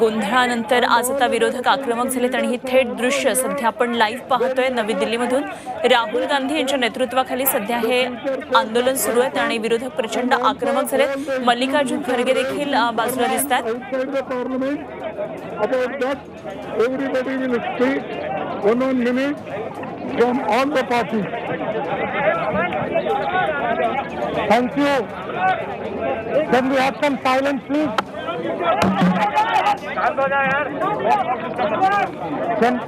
गोंधळानंतर आज आता विरोधक आक्रमक झालेत आणि ही थेट दृश्य सध्या आपण लाईव्ह पाहतोय नवी दिल्लीमधून. राहुल गांधी यांच्या नेतृत्वाखाली सध्या हे आंदोलन सुरू आहे आणि विरोधक प्रचंड आक्रमक झालेत. मल्लिकार्जुन खरगे देखील अ, बाजूला दिसत आहेत Can,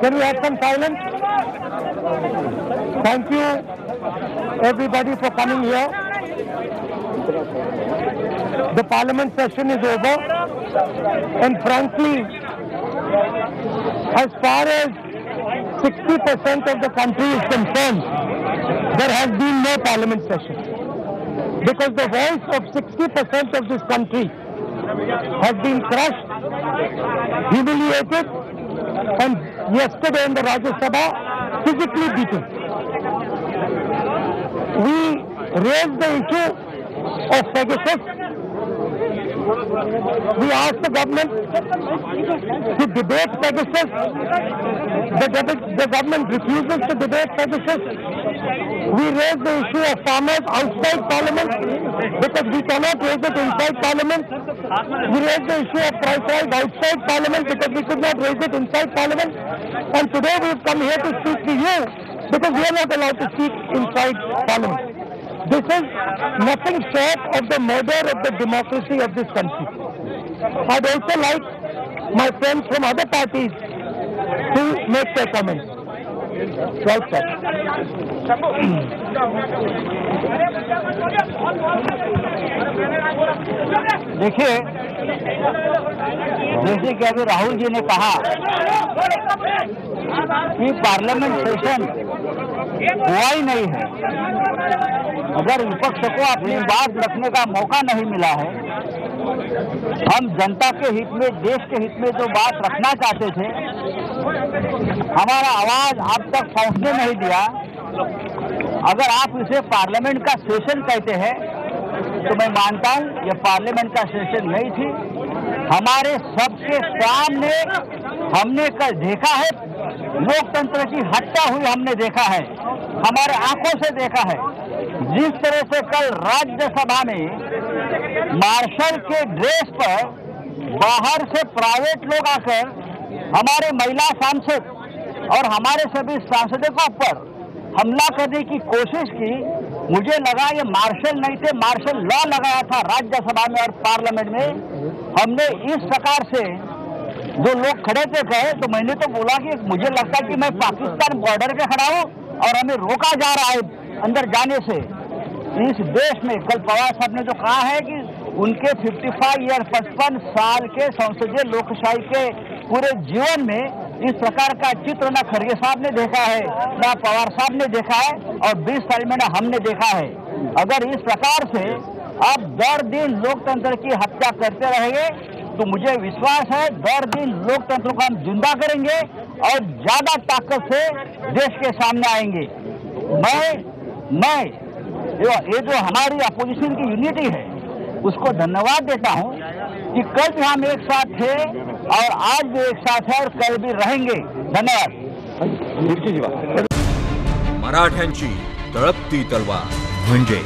can we have some silence? Thank you, everybody, for coming here. The parliament session is over, and frankly, as far as 60% of the country is concerned, there has been no parliament session. Because the voice of 60% of this country has been crushed, humiliated, and yesterday in the Rajya Sabha, physically beaten. We raised the issue of Pegasus we asked the government to debate Pegasus. The, the government refuses to debate Pegasus. We raised the issue of farmers outside parliament because we cannot raise it inside parliament. We raised the issue of price rise outside parliament because we could not raise it inside parliament. And today we have come here to speak to you because we are not allowed to speak inside parliament. This is nothing short of the murder of the democracy of this country. I'd also like my friends from other parties to make their comments. Sir. देखिए जैसे कि अभी राहुल जी ने कहा कि parliament session हुआ ही नहीं है। अगर विपक्ष को अपनी बात रखने का मौका नहीं मिला है। हम जनता के हित में, देश के हित में जो बात रखना चाहते थे, हमारा आवाज़ आप तक पहुँचने नहीं दिया। अगर आप इसे पार्लियामेंट का सेशन कहते हैं तो मैं मानता हूँ यह पार्लियामेंट का सेशन नहीं थी। हमारे सबके सामने हमने कल देखा है, लोकतंत्र की हत्या हुई हमने देखा है। हमारे आँखों से देखा है। जिस तरह से कल राज्यसभा में मार्शल के ड्रेस पर बाहर से प्राइवेट लोग आकर हमारे महिला सांसद और हमारे सभी सांसदों के ऊपर हमला करने की कोशिश की, मुझे लगा ये मार्शल नहीं थे, मार्शल लॉ लगाया था राज्यसभा में और पार्लियामेंट में। हमने इस प्रकार से जो लोग खड़े थे कहे तो मैंने तो बोला कि मुझे लगता है कि मैं पाकिस्तान बॉर्डर पे खड़ा हूँ। और हमें रोका जा रहा है अंदर जाने से। इस देश में कल पवार साहब ने जो कहा है कि उनके 55 ईयर पचपन साल के संसदीय लोकशाही के पूरे जीवन में इस प्रकार का चित्र ना खड़गे साहब ने देखा है, न पवार साहब ने देखा है और 20 साल में न हमने देखा है। अगर इस प्रकार से आप दर दिन लोकतंत्र की हत्या करते रहेंगे तो मुझे विश्वास है दर दिन लोकतंत्र को हम ज़िंदा करेंगे और ज़्यादा ताकत से देश के सामने आएँगे। मैं मैं जो ये जो हमारी अपोजिशन की यूनिटी है उसको धन्यवाद देता हूँ कि कल भी हम एक साथ थे और आज भी एक साथ है और कल भी रहेंगे। धन्यवाद। मराठ्यांची तळपती तलवार म्हणजे